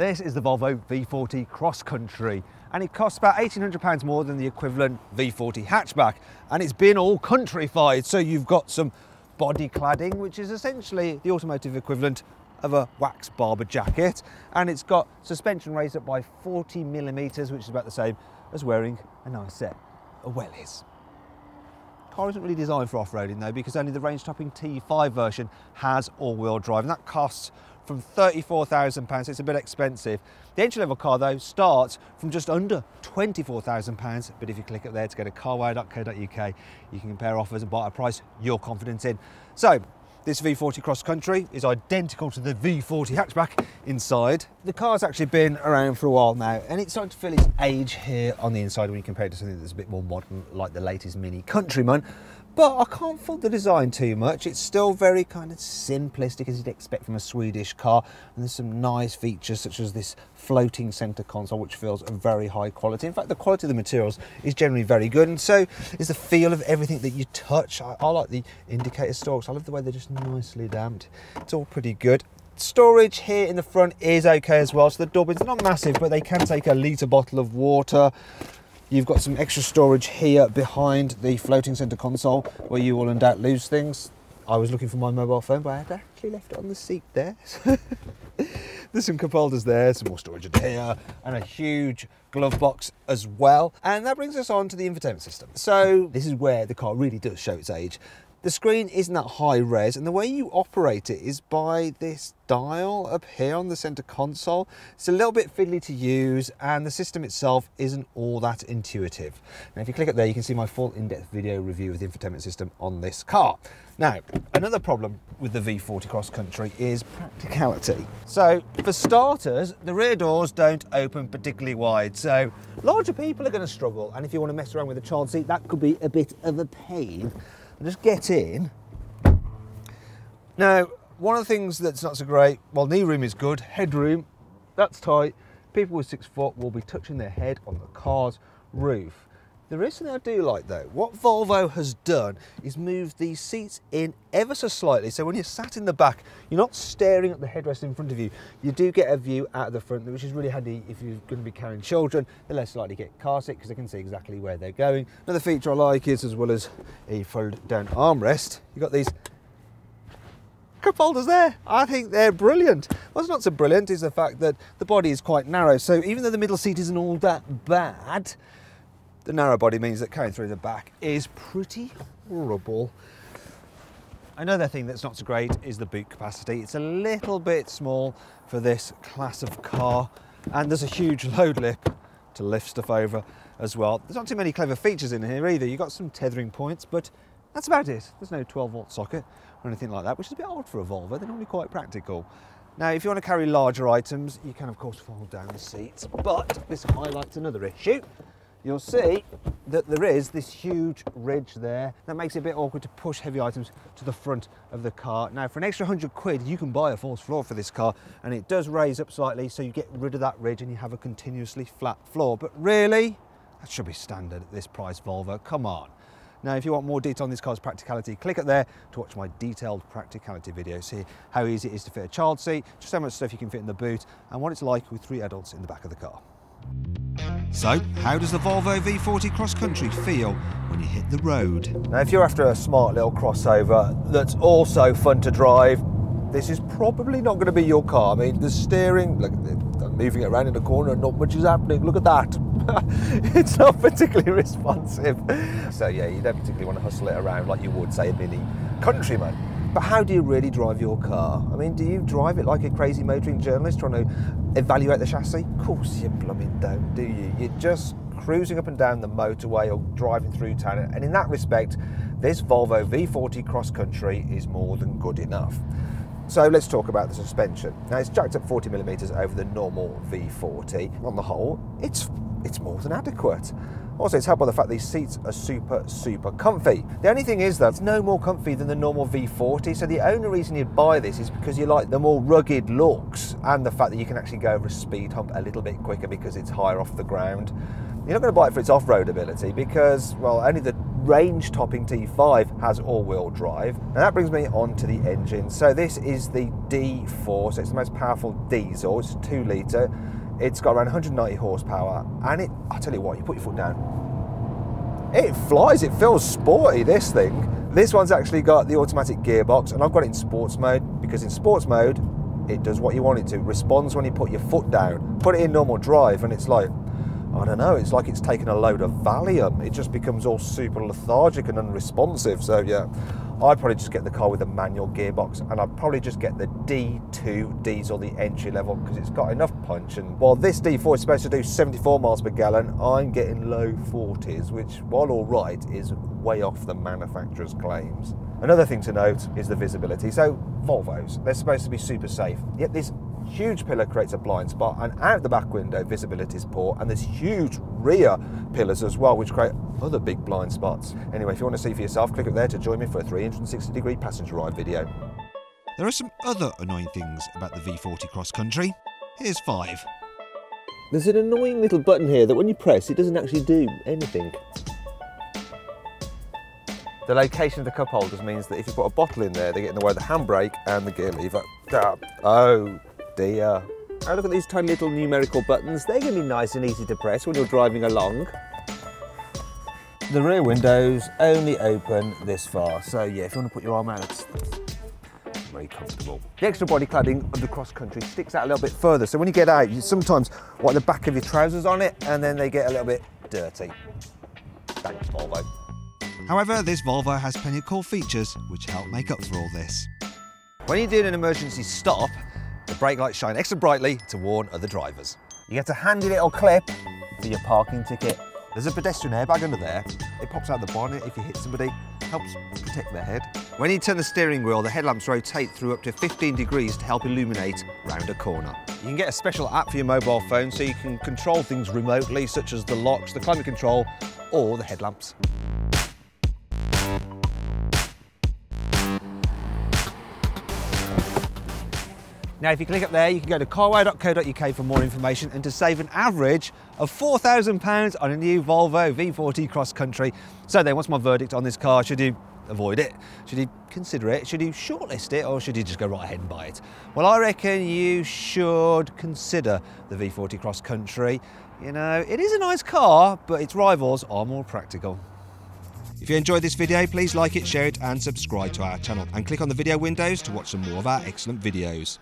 This is the Volvo V40 Cross Country and it costs about £1,800 more than the equivalent V40 hatchback and it's been all countryfied so you've got some body cladding which is essentially the automotive equivalent of a wax Barbour jacket and it's got suspension raised up by 40 millimeters which is about the same as wearing a nice set of wellies. Car isn't really designed for off-roading though because only the range-topping T5 version has all-wheel drive and that costs from £34,000, it's a bit expensive. The entry-level car though starts from just under £24,000, but if you click up there to go to carwow.co.uk, you can compare offers and buy a price you're confident in. So, this V40 Cross Country is identical to the V40 hatchback inside. The car's actually been around for a while now and it's starting to feel its age here on the inside when you compare it to something that's a bit more modern like the latest Mini Countryman but I can't fault the design too much. It's still very kind of simplistic as you'd expect from a Swedish car. And there's some nice features such as this floating center console, which feels very high quality. In fact, the quality of the materials is generally very good. And so is the feel of everything that you touch. I, I like the indicator stalks. I love the way they're just nicely damped. It's all pretty good storage here in the front is okay as well so the door bins not massive but they can take a litre bottle of water You've got some extra storage here behind the floating centre console where you will doubt lose things. I was looking for my mobile phone, but I had actually left it on the seat there. There's some cup holders there, some more storage in here, and a huge glove box as well. And that brings us on to the infotainment system. So this is where the car really does show its age. The screen isn't that high res and the way you operate it is by this dial up here on the center console. It's a little bit fiddly to use and the system itself isn't all that intuitive. Now if you click up there you can see my full in-depth video review of the infotainment system on this car. Now another problem with the V40 Cross Country is practicality. So for starters the rear doors don't open particularly wide so larger people are going to struggle and if you want to mess around with a child seat that could be a bit of a pain just get in. Now, one of the things that's not so great, well, knee room is good, headroom, that's tight. People with six foot will be touching their head on the car's roof. There is something I do like though. What Volvo has done is move these seats in ever so slightly. So when you're sat in the back, you're not staring at the headrest in front of you. You do get a view out of the front, which is really handy if you're going to be carrying children. They're less likely to get car sick because they can see exactly where they're going. Another feature I like is as well as a fold down armrest, you've got these cup holders there. I think they're brilliant. What's not so brilliant is the fact that the body is quite narrow. So even though the middle seat isn't all that bad, the narrow body means that carrying through the back is pretty horrible. Another thing that's not so great is the boot capacity. It's a little bit small for this class of car and there's a huge load lip to lift stuff over as well. There's not too many clever features in here either. You've got some tethering points, but that's about it. There's no 12 volt socket or anything like that, which is a bit odd for a Volvo. They're normally quite practical. Now, if you want to carry larger items, you can of course fold down the seats, but this highlights another issue you'll see that there is this huge ridge there that makes it a bit awkward to push heavy items to the front of the car. Now for an extra 100 quid you can buy a false floor for this car and it does raise up slightly so you get rid of that ridge and you have a continuously flat floor but really that should be standard at this price Volvo, come on. Now, if you want more detail on this car's practicality, click up there to watch my detailed practicality video. See how easy it is to fit a child seat, just how much stuff you can fit in the boot, and what it's like with three adults in the back of the car. So, how does the Volvo V40 Cross Country feel when you hit the road? Now, if you're after a smart little crossover that's also fun to drive, this is probably not going to be your car. I mean, the steering, look, I'm moving it around in the corner, not much is happening. Look at that. it's not particularly responsive. So, yeah, you don't particularly want to hustle it around like you would, say, a Mini Countryman. But how do you really drive your car? I mean, do you drive it like a crazy motoring journalist trying to evaluate the chassis? Of course you blooming don't, do you? You're just cruising up and down the motorway or driving through town. And in that respect, this Volvo V40 Cross Country is more than good enough. So let's talk about the suspension. Now it's jacked up 40 millimeters over the normal V40. On the whole, it's it's more than adequate. Also, it's helped by the fact these seats are super, super comfy. The only thing is that it's no more comfy than the normal V40, so the only reason you'd buy this is because you like the more rugged looks and the fact that you can actually go over a speed hump a little bit quicker because it's higher off the ground. You're not going to buy it for its off-road ability because, well, only the range-topping T5 has all-wheel drive. And that brings me on to the engine. So this is the D4, so it's the most powerful diesel. It's a two litre. It's got around 190 horsepower, and it, I tell you what, you put your foot down, it flies, it feels sporty, this thing. This one's actually got the automatic gearbox, and I've got it in sports mode, because in sports mode, it does what you want it to. Responds when you put your foot down. Put it in normal drive, and it's like, I don't know, it's like it's taken a load of Valium. It just becomes all super lethargic and unresponsive. So yeah, I'd probably just get the car with a manual gearbox and I'd probably just get the D2 diesel, the entry level, because it's got enough punch. And while this D4 is supposed to do 74 miles per gallon, I'm getting low 40s, which while all right, is way off the manufacturer's claims. Another thing to note is the visibility. So Volvos, they're supposed to be super safe, yet this huge pillar creates a blind spot and out the back window visibility is poor and there's huge rear pillars as well which create other big blind spots. Anyway, if you want to see for yourself, click up there to join me for a 360 degree passenger ride video. There are some other annoying things about the V40 Cross Country. Here's five. There's an annoying little button here that when you press it doesn't actually do anything. The location of the cup holders means that if you put a bottle in there, they get in the way of the handbrake and the gear lever. Ah, oh Oh, look at these tiny little numerical buttons. They're going to be nice and easy to press when you're driving along. The rear windows only open this far, so yeah, if you want to put your arm out, it's very comfortable. The extra body cladding of the cross country sticks out a little bit further, so when you get out, you sometimes wipe the back of your trousers on it, and then they get a little bit dirty. Thanks, Volvo. However, this Volvo has plenty of cool features which help make up for all this. When you're doing an emergency stop, brake lights shine extra brightly to warn other drivers. You get a handy little clip for your parking ticket. There's a pedestrian airbag under there. It pops out the bonnet if you hit somebody, helps protect their head. When you turn the steering wheel, the headlamps rotate through up to 15 degrees to help illuminate round a corner. You can get a special app for your mobile phone so you can control things remotely, such as the locks, the climate control, or the headlamps. Now, if you click up there, you can go to carwow.co.uk for more information and to save an average of £4,000 on a new Volvo V40 Cross Country. So then, what's my verdict on this car? Should you avoid it? Should you consider it? Should you shortlist it? Or should you just go right ahead and buy it? Well, I reckon you should consider the V40 Cross Country. You know, it is a nice car, but its rivals are more practical. If you enjoyed this video, please like it, share it and subscribe to our channel and click on the video windows to watch some more of our excellent videos.